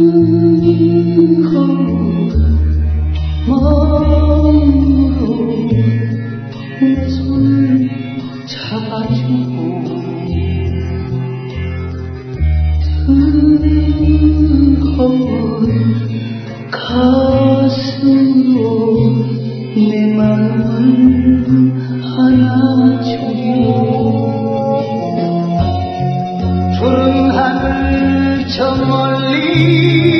하나님 마음으로 내손 잡아주고 드는 건 가슴으로 내 마음을 하나 주고 沉默里。